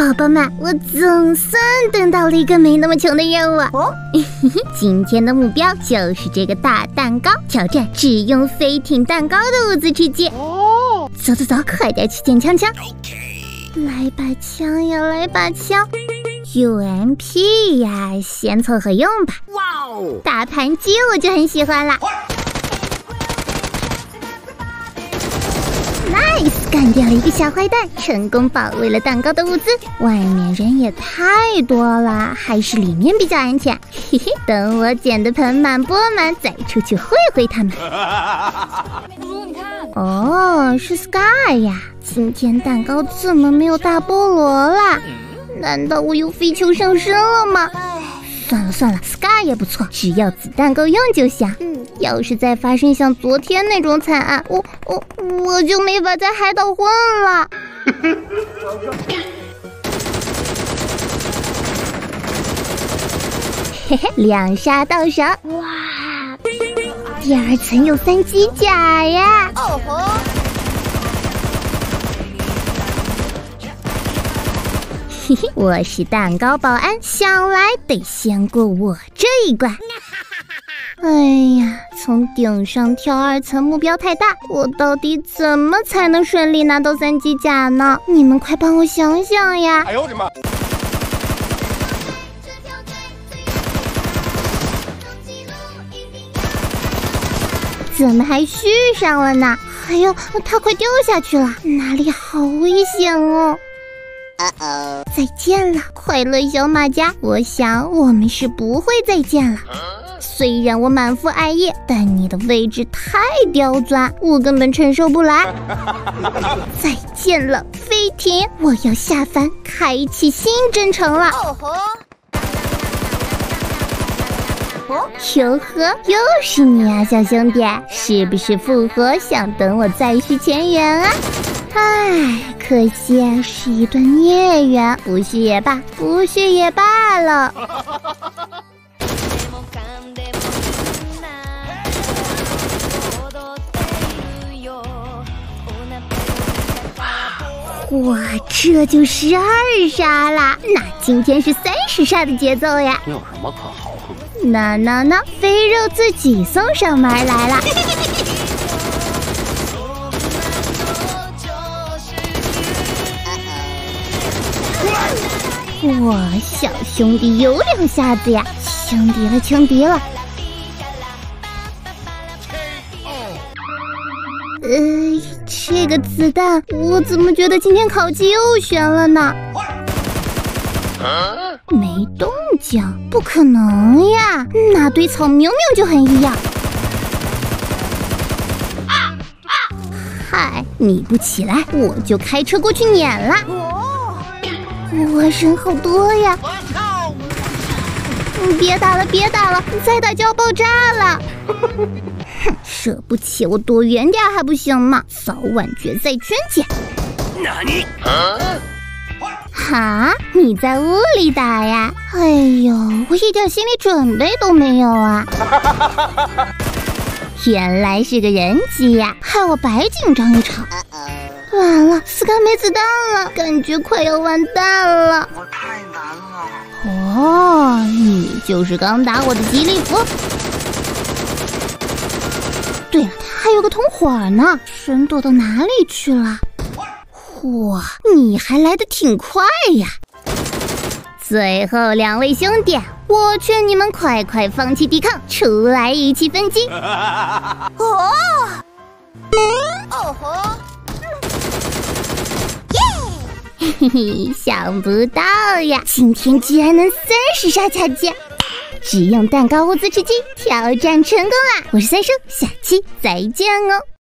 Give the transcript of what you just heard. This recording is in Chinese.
宝宝们，我总算等到了一个没那么穷的任务。哦，今天的目标就是这个大蛋糕，挑战只用飞艇蛋糕的物资吃鸡。哦，走走走，快点去捡枪枪。来把枪呀，来把枪！UMP 呀，先凑合用吧。哇哦，大盘鸡我就很喜欢了。干掉了一个小坏蛋，成功保卫了蛋糕的物资。外面人也太多了，还是里面比较安全。嘿嘿，等我捡的盆满钵满，再出去会会他们。哦，是 Sky 呀。今天蛋糕怎么没有大菠萝啦？难道我又飞球上身了吗？算了算了，Scar 也不错，只要子弹够用就行。嗯，要是再发生像昨天那种惨案，我我我就没法在海岛混了。嘿嘿，两杀到手！哇，第二层有三机甲呀！哦吼。嘿嘿，我是蛋糕保安，想来得先过我这一关。哎呀，从顶上跳二层目标太大，我到底怎么才能顺利拿到三级甲呢？你们快帮我想想呀！哎呦我的妈！怎么还续上了呢？哎呦，它快掉下去了，哪里好危险哦！再见了，快乐小马甲。我想我们是不会再见了。虽然我满腹爱意，但你的位置太刁钻，我根本承受不来。再见了，飞艇，我要下凡，开启新征程了。哦吼！哟呵，又是你啊，小兄弟，是不是复活，想等我再续前缘啊？唉，可惜是一段孽缘，不续也罢，不续也罢了。哇，这就十二杀啦！那今天是三十杀的节奏呀！有什么可豪横？那那那，肥肉自己送上门来了。哇，小兄弟有两下子呀！轻敌了，轻敌了。呃，这个子弹，我怎么觉得今天烤鸡又悬了呢？没动静，不可能呀！那堆草明明就很异样。嗨，你不起来，我就开车过去撵了。哇，人好多呀！别打了，别打了，再打就要爆炸了！哼，惹不起我躲远点还不行吗？早晚决赛圈见！哪里？哈？你在屋里打呀？哎呦，我一点心理准备都没有啊！原来是个人机呀，害我白紧张一场。完了，Sky 没子弹了，感觉快要完蛋了。我太难了。哦，你就是刚打我的吉利服。对了，他还有个同伙呢，人躲到哪里去了？哇，你还来的挺快呀！最后两位兄弟，我劝你们快快放弃抵抗，出来一起分金。哦，哦吼。嘿嘿，想不到呀，今天居然能三十杀卡机，只用蛋糕物资吃鸡，挑战成功啦！我是三叔，下期再见哦。